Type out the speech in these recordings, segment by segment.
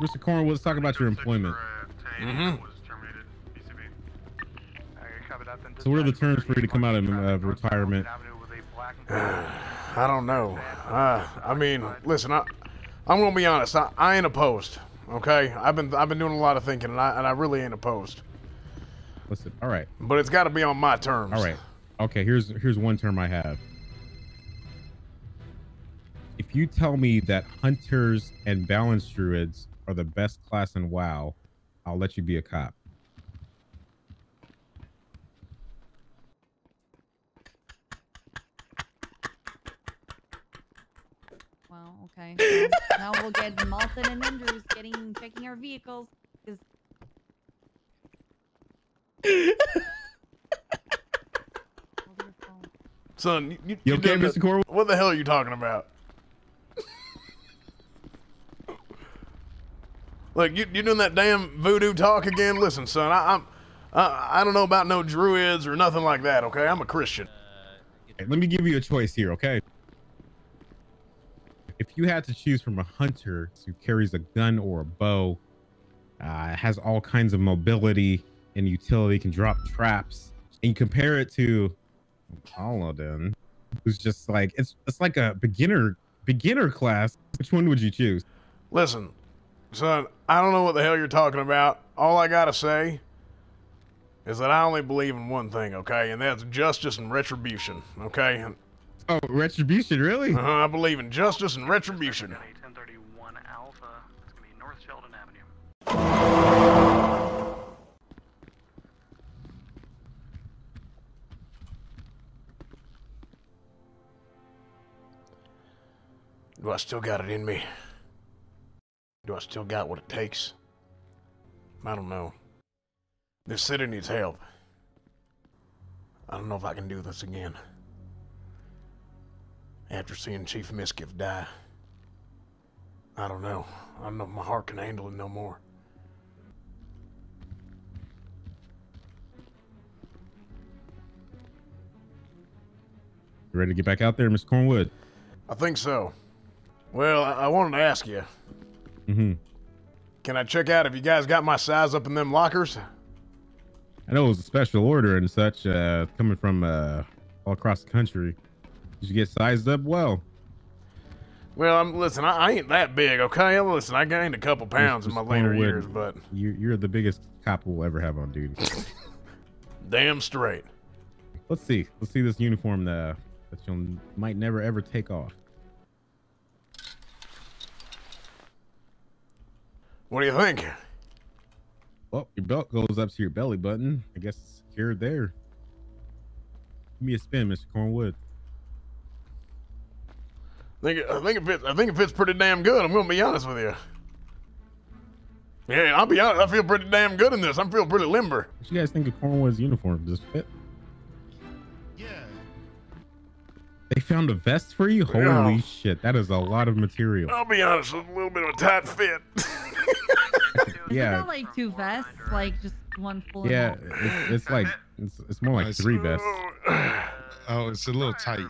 Mr. Corn, let's talk about your employment. Mm-hmm. So what are the terms for you to come out of uh, retirement? I don't know. Uh, I mean, listen, I, I'm gonna be honest. I, I ain't opposed. Okay, I've been I've been doing a lot of thinking, and I and I really ain't opposed. Listen, all right, But it's got to be on my terms. all right. Okay, here's here's one term I have. If you tell me that hunters and balance druids are the best class in WoW, I'll let you be a cop. Well, okay. Well, now we'll get Malton and Andrews getting checking our vehicles. 'cause- Hold. Son, you, you, You okay, Mr. that- Corwin? What the hell are you talking about? Look, you you doing that damn voodoo talk again? Listen, son, I, I'm I, I don't know about no druids or nothing like that. Okay, I'm a Christian. Okay, let me give you a choice here, okay? If you had to choose from a hunter who carries a gun or a bow, uh, has all kinds of mobility and utility, can drop traps, and you compare it to Paladin, who's just like it's it's like a beginner beginner class. Which one would you choose? Listen, son, I don't know what the hell you're talking about. All I gotta say is that I only believe in one thing, okay, and that's justice and retribution, okay. And, Oh, retribution, really? uh, I believe in justice and retribution. 1031 Alpha. It's gonna be North Sheldon Avenue. Do I still got it in me? Do I still got what it takes? I don't know. This city needs help. I don't know if I can do this again. After seeing Chief Mizkif die. I don't know. I don't know if my heart can handle it no more. You ready to get back out there, Mr. Cornwood? I think so. Well, I, I wanted to ask you. Mm-hmm. Can I check out if you guys got my size up in them lockers? I know it was a special order and such, uh, coming from uh, all across the country. Did you get sized up well? Well, I'm listen. I, I ain't that big, okay? Listen, I gained a couple pounds in my later years, but you, you're the biggest cop we'll ever have on duty. damn straight. Let's see. Let's see this uniform that, that you might never ever take off. What do you think? Well, your belt goes up to your belly button. I guess it's secured there. Give me a spin, Mr. Cornwood. I think it, I think it fits. I think it fits pretty damn good. I'm gonna be honest with you. Yeah, I'll be honest. I feel pretty damn good in this. I'm feeling pretty limber. What you guys think of Cornwood's uniform? Does it fit? Yeah. They found a vest for you? Holy Yeah. shit, that is a lot of material. I'll be honest. It's a little bit of a tight fit. Is Yeah. it not like two vests? Like just one full? Yeah, it's, it's like it's, it's more like Nice. three vests. Oh, it's a little tight.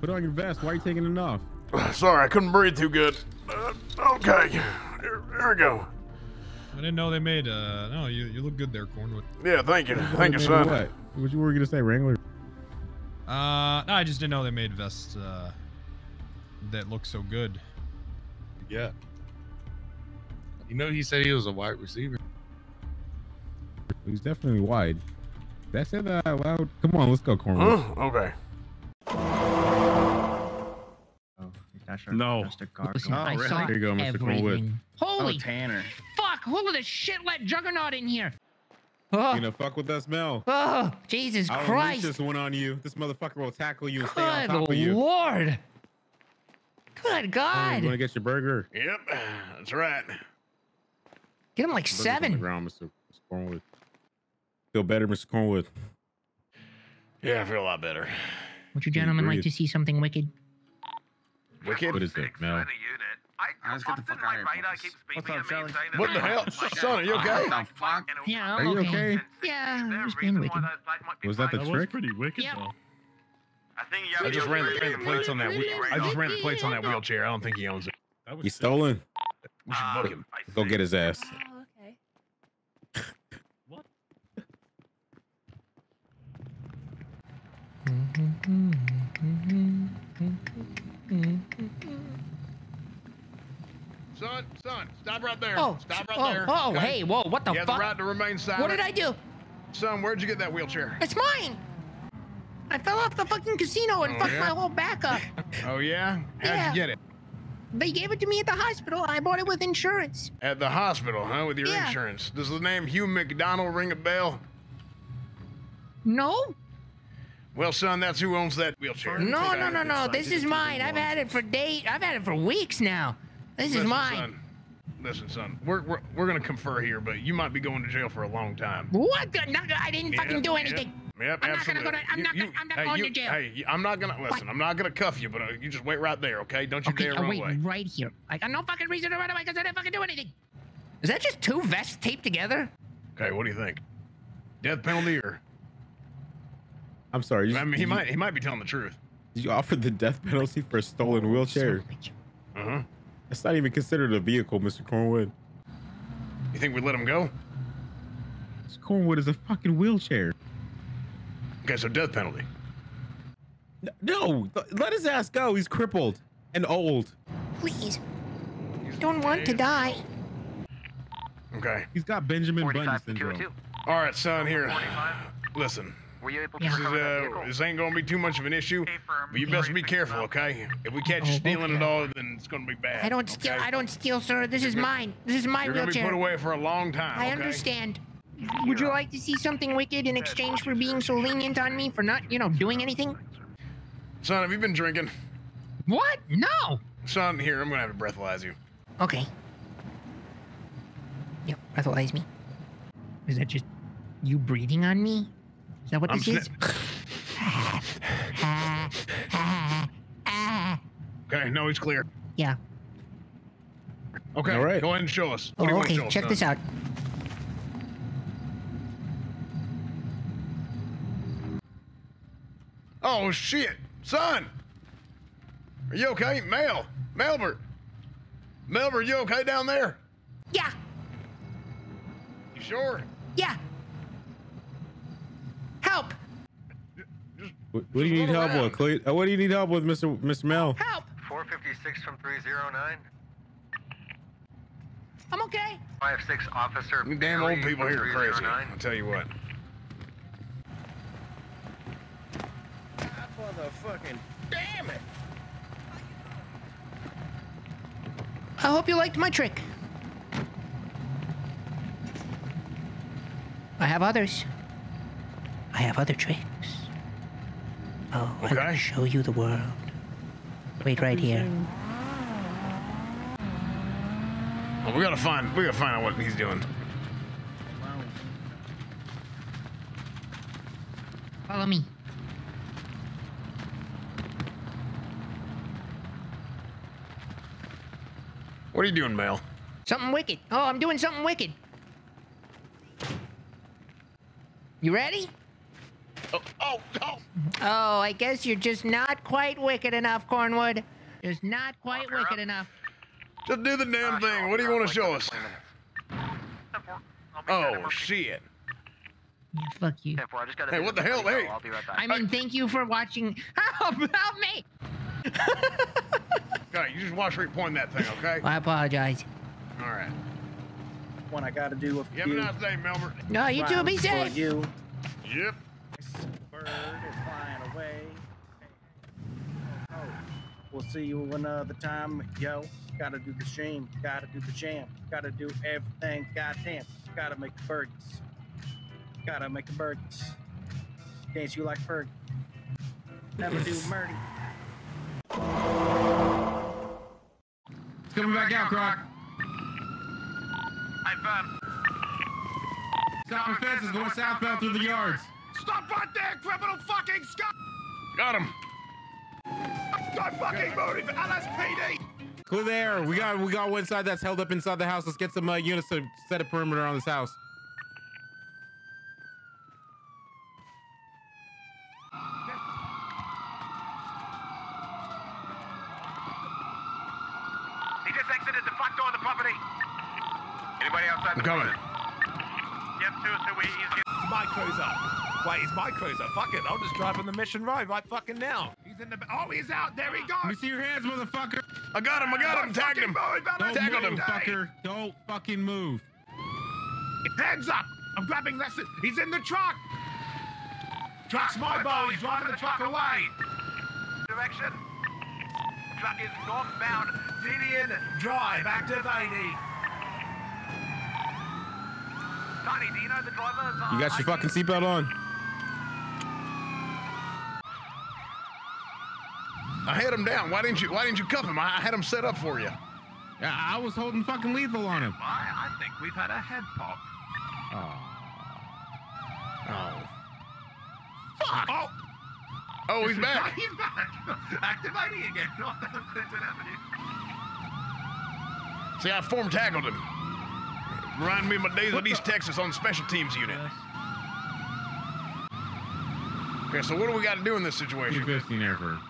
Put on your vest. Why are you taking it off? Sorry, I couldn't breathe too good. Uh, okay, here, here we go. I didn't know they made. Uh, no, you you look good there, Cornwood. Yeah, thank you, thank you, Maybe son. What? What you gonna say, Wrangler? Uh, no, I just didn't know they made vests uh, that look so good. Yeah. You know, he said he was a wide receiver. He's definitely wide. Did I say that out loud? Uh, come on, let's go, Cornwood. Huh? Mm, okay. No. Listen, Oh, I really? saw There you go, Mr. Cornwood. everything. Holy oh, Tanner. fuck! Who the shit let Juggernaut in here? Oh, You gonna fuck with us, Mel? oh Jesus I'll unleash Christ! this one on you. This motherfucker will tackle you and stay on Good top of you. lord! Good Oh, you wanna get your burger? Yep, that's right. Get him like Burger's seven. ground, Mr. Mr. Cornwood. Feel better, Mr. Cornwood. Yeah, I feel a lot better. Would you gentlemen like to see something wicked? Wicked. What is it, Mel? Let's get the fuck out of here. What's up, Charlie? What the hell, son? Are you okay? What the fuck? Yeah, Are I'm you okay. okay? Yeah, I'm just being wicked. Was that the That trick? pretty wicked, Yep. though. I think I just ran, ran the plates on that. wheel- I just ran the plates on that wheelchair. I don't think he owns it. That was You stolen? We should book him. Go get his ass. Oh, okay. Son, son, stop right there. Oh, stop right oh, there. oh, okay? hey, whoa, what the You have the right to remain silent. What did I do? Son, where'd you get that wheelchair? It's mine. I fell off the fucking casino and Oh, fucked yeah? my whole back up. Oh yeah? How'd Yeah. you get it? They gave it to me at the hospital. I bought it with insurance. At the hospital, huh? With your Yeah. insurance. Does the name Hugh McDonald ring a bell? No, Well, son, that's who owns that wheelchair. no, no, no, no. This is mine. I've had it for days. I've had it for weeks now. This is Listen, mine. Son, listen, son. We're, we're, we're gonna confer here, but you might be going to jail for a long time. What? the- no, I didn't fucking do anything. Yep, I'm not gonna absolutely. go to- I'm not gonna- I'm not hey, going you, to jail. Hey, I'm not gonna listen. I'm not gonna cuff you, but uh, you just wait right there, okay? Don't you Okay, dare I'll run wait away. right here. I got no fucking reason to run away because I didn't fucking do anything. Is that just two vests taped together? Okay, what do you think? Death penalty or? I'm sorry. You, I mean, he you, might he might be telling the truth. You offered the death penalty for a stolen wheelchair. Son of a bitch. Uh huh. That's not even considered a vehicle, Mr. Cornwood. You think we let him go? Mr. Cornwood is a fucking wheelchair. Okay, so death penalty. No, let his ass go. He's crippled and old. Please. Don't want to die. Okay. He's got Benjamin Button 45 syndrome. 202. All right, son. Here. 45. Listen. Were you able to This, is, uh, this ain't gonna be too much of an issue, but you best be careful, okay? If we catch you Oh, stealing it okay. all, then it's gonna be bad. I don't steal. I don't steal, sir. This is mine. This is my You're gonna be put away for a long time. I okay? understand. Would you like to see something wicked in exchange for being so lenient on me for not, you know, doing anything? Son, have you been drinking? What? No. Son, here, I'm gonna have to breathalyze you. Okay. Yep, breathalyze me. Is that just you breathing on me? Is that what I'm this is? Okay, no, he's clear. yeah. Okay, All right. go ahead and show us. What Oh, do you oh, want okay. to show Check son? this out. Oh shit, son! Are you okay, Mel? Melbert, Melbert, you okay down there? Yeah. You sure? Yeah. Help! Just What, what do you need help roll with, Cle- uh, What do you need help with, Mr. Mr. Mel? Help! 456 from 309. I'm okay. 56 officer. damn old people here are crazy. I'll tell you what. Motherfucking damn it! I hope you liked my trick. I have others. I have other tricks. Oh, I Okay. can show you the world. Wait right here. Well, we gotta find. We gotta find out what he's doing. Follow me. What are you doing, Mel? Something wicked. Oh, I'm doing something wicked. You ready? Oh, oh, oh! Oh, I guess you're just not quite wicked enough, Cornwood. Just not quite Walker wicked up. enough. Just do the damn Uh, thing. What do you want to show us? 20 minutes. 10-4. I'll be there in Oh shit! Yeah, fuck you. 10-4. I just gotta Hey, what the hell? pretty Hey. I'll be right back. I mean, thank you for watching. Help! Help me! Okay, you just watch where you point that thing, okay? I apologize. All right. What I gotta do with You have a nice day, Melbert. No, you too. be safe. For you. Yep. Bird is flying away. Oh, oh, we'll see you another time, yo. Gotta do the shame, gotta do the jam, gotta do everything. Goddamn, gotta make the birdies. Gotta make the birdies. Dance you like Fergie. Never do Murdy. It's coming back out, Croc. I've, um, Stopping fences going southbound through the yards. Stop right there, criminal fucking scum! Got him. Stop fucking moving, LSPD! Clear the air. We got we got one side that's held up inside the house. Let's get some uh, units to set a perimeter on this house. DJ, just exited the front door of the property. Anybody outside I'm coming. Yep, two, so we easy. It's my cruiser. Wait, it's my cruiser. Fuck it. I'll just drive on the mission road right fucking now. He's in the. Oh, he's out. There he goes. Let me see your hands, motherfucker. I got him. I got him. Tagged him. Don't Tackled move, him. fucker. Don't fucking move. Hands up. I'm grabbing Lesson. He's in the truck. Truck's my bow. He's driving the truck away. Direction. Truck is northbound. Didion Drive. Activating. Tony, do you know the driver's uh, You got your fucking seatbelt on. I had him down. Why didn't you? Why didn't you cuff him? I, I had him set up for you. Yeah, I was holding fucking lethal on him. I, I think we've had a head pop. Oh. Fuck. Oh. Oh, he's back. He's back. Activating again. Northbound Clinton Avenue. See, I form tackled him. Remind me of my days at East Texas on the special teams unit. Okay, so what do we got to do in this situation? 215 Airford.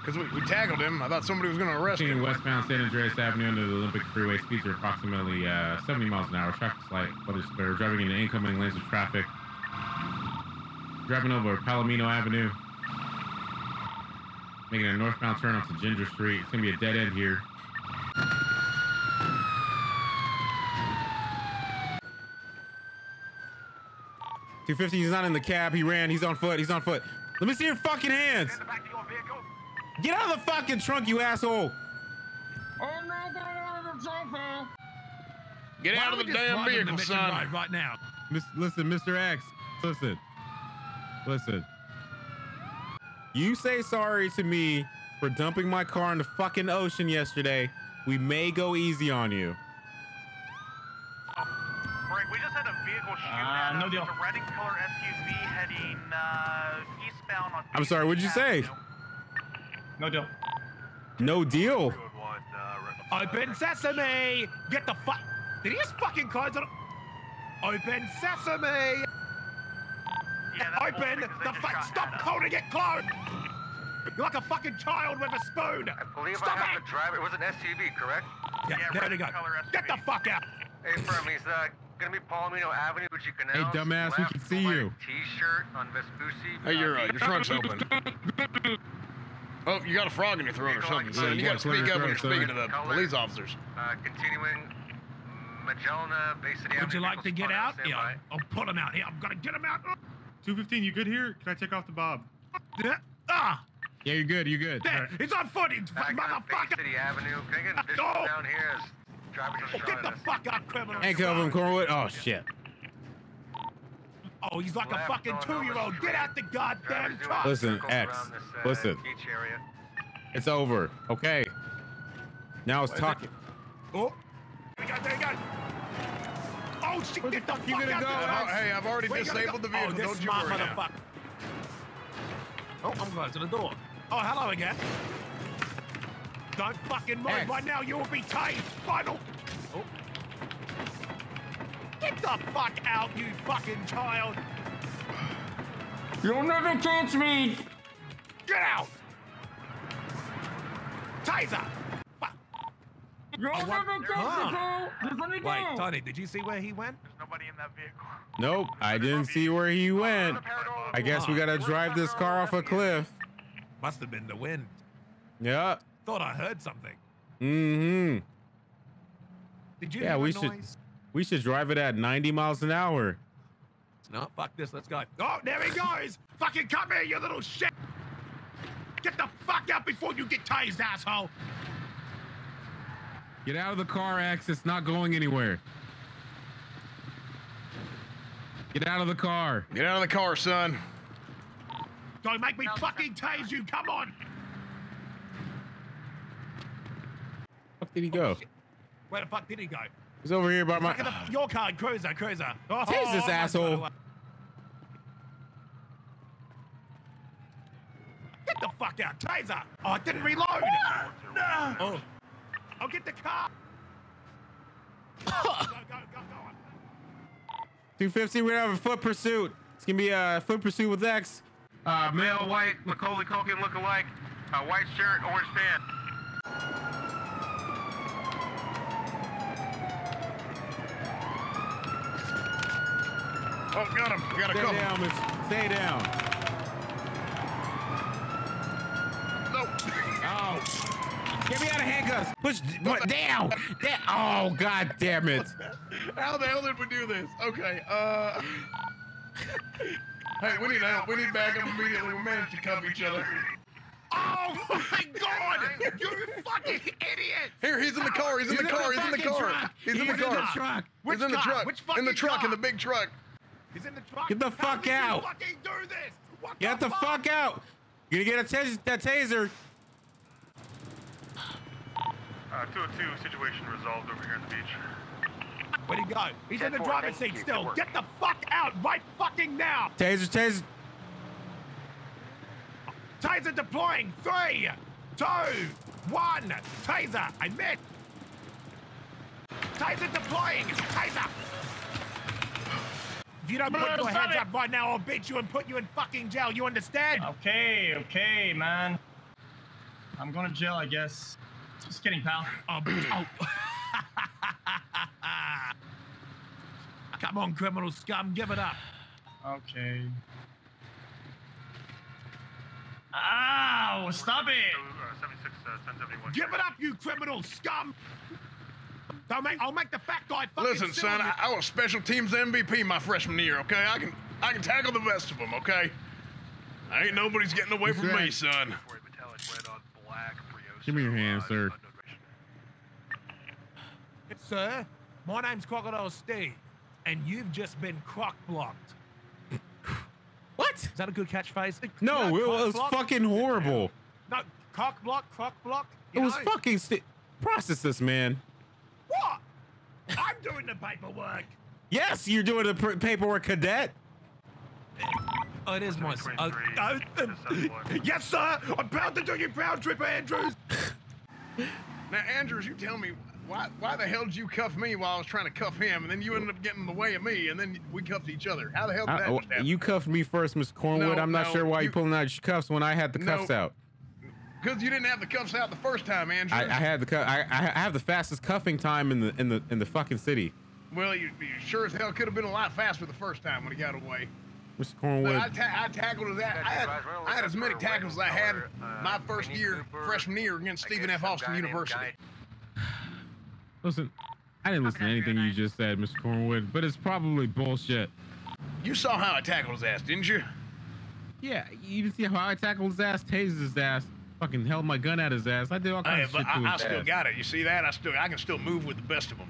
Because we, we tackled him. I thought somebody was going to arrest him. westbound San Andreas Avenue under the Olympic Freeway. Speeds are approximately uh, 70 miles an hour. Traffic's light, but it's clear. Driving into incoming lanes of traffic. Driving over Palomino Avenue. Making a northbound turn onto Ginger Street. It's gonna be a dead end here. Two fifty. He's not in the cab. He ran. He's on foot. He's on foot. Let me see your fucking hands. In the back of your vehicle. Get out of the fucking trunk, you asshole. Get Why out don't of we the just damn drive on the damn vehicle, mission son. road Right now. Mis- listen, Mr. X. Listen. Listen. You say sorry to me for dumping my car in the fucking ocean yesterday. We may go easy on you. Right, we just had a vehicle shootout. Uh, no deal. It's a red and color SUV heading uh, eastbound on. I'm sorry, what'd you say? No deal. No deal. Road one, uh, Open sesame. Get the fuck. Did he just fucking close it? Open sesame. Yeah, Open bullshit 'cause they the fuck. Stop at us. holding it closed. You're like a fucking child with a spoon. I believe Stop I have it. the driver. It was an SUV, correct? Yeah, Yeah, there red we go. Get the fuck out. Hey, firm, he's uh, gonna be Palomino Avenue, which you can Hey, announce. dumbass, we can see you. T-shirt on Vespucci. Hey, your, uh, uh, your trunk's open. Oh, you got a frog in your throat or something, son. You got to speak up when you're speaking to the police officers. Uh, continuing Magellana, Bay City Would you like to get out? Yeah. I'll put him out here. I'm gonna get him out. 215, you good here? Can I take off the bob? Ah, Yeah, you're good. You're good. there. He's on foot. It's Back on Bay motherfucker. City Avenue. Can I get an visual No. down here as driver just Get the fuck out, criminal. Handcuff him, Cornwood. Oh, shit. Oh, he's like a fucking two-year-old. Get out the goddamn truck. Listen, X, this, uh, listen. It's over. Okay. Now it's talking. Oh, there you go. There you. Oh shit! Where the get the fuck fuck you gonna out go? the I've al- truck. hey, I've already Where disabled the vehicle. Oh, Don't you worry now. motherfucker. Oh, I'm going to the door. Oh, hello again. Don't fucking move X. right now. You will be tased. Final. Oh. Get the fuck out, you fucking child. You'll never catch me. Get out. Taser. Fuck. You'll Oh, what? never catch me, Cole. Just let me go. Wait, Tony, did you see where he went? There's nobody in that vehicle. Nope. I didn't see where he went. I guess we gotta drive this car off a cliff. Must have been the wind. Yeah. Thought I heard something. Mm-hmm. Did you Yeah, hear we a should- noise? We should drive it at 90 miles an hour. No, fuck this. Let's go. Oh, there he goes. Fucking come here, you little shit. Get the fuck out before you get tased, asshole. Get out of the car, X. It's not going anywhere. Get out of the car. Get out of the car, son. Don't make me fucking tase you. Come on. Did he go? Where the fuck did he go? He's over here by my. Look the, your car, cruiser, cruiser. Oh, Tase this my asshole. Get the fuck out, taser. Oh, it didn't reload. No. Oh. I'll get the car. go, go, go, go on. 250. We're gonna have a foot pursuit. It's gonna be a foot pursuit with X. Uh, male, white, Macaulay Culkin look-alike. Uh, white shirt, orange pants. Oh, got him. Got a Stay couple. down, miss. Stay down. No. Oh. Get me out of handcuffs. Push what, down. down. Oh, god damn it. How the hell did we do this? Okay, uh. hey, we need help. We need backup immediately. We managed to cuff each other. Oh my god! You fucking idiot! Here, he's in the car. He's in the car. He's in the car. He's in the car. truck. He's in the truck. Which In the truck. In the big truck. He's in the truck. Get the How fuck out. fucking do this? What Get the fuck? fuck out. You're gonna get a tas- that taser. Uh, 202 situation resolved over here on the beach. Where'd he go? He's in the driver's seat still. Get the fuck out right fucking now! Taser, taser. Taser deploying. Three, two, one. Taser. I missed. Taser deploying. Taser. If you don't put your hands up right now, I'll beat you and put you in fucking jail. You understand? Okay, okay, man. I'm going to jail, I guess. Just kidding, pal. Oh, oh. Come on, criminal scum, give it up. Okay. Ow! Stop it! Uh, 76, 1071. Give it up, you criminal scum! Don't make, I'll make the fat guy fucking Listen, son, you. I, I was special teams MVP my freshman year. Okay, I can I can tackle the best of them. Okay. I Ain't nobody's getting away from me, son. Give me your hand, sir. Sir, my name's Crocodile Steve, and you've just been crock blocked. What? Is that a good catchphrase? No, You it know, was block? fucking horrible. No, cock block, crock block. It you was know? fucking. Sti- Process this, man. What? I'm doing the paperwork. Yes, you're doing the pr- paperwork, cadet. Oh, it is my. Uh, uh, yes, sir. I'm proud to do you proud, Tripper Andrews. Now, Andrews, you tell me why why the hell did you cuff me while I was trying to cuff him, and then you ended up getting in the way of me, and then we cuffed each other? How the hell did I- that oh, happen? you cuffed me first, Miss Cornwood. No, I'm not no, sure why you you- pulling out your cuffs when I had the No. cuffs out. Because you didn't have the cuffs out the first time, Andrew. I, I had the cu- I, I have the fastest cuffing time in the in the in the fucking city, Well, you, you sure as hell could have been a lot faster the first time when he got away. Mr. But Cornwood. I, ta- I tackled his ass. I had, I had as many tackles as I had my first year, freshman year, against Stephen F. Austin University. Listen, I didn't listen to anything you just said, Mr. Cornwood, but it's probably bullshit. You saw how I tackled his ass, didn't you? Yeah, you didn't see how I tackled his ass, tased his ass, fucking held my gun at his ass. I did all kinds Hey, of shit to I, I his still ass. got it. You see that? I still, I can still move with the best of them.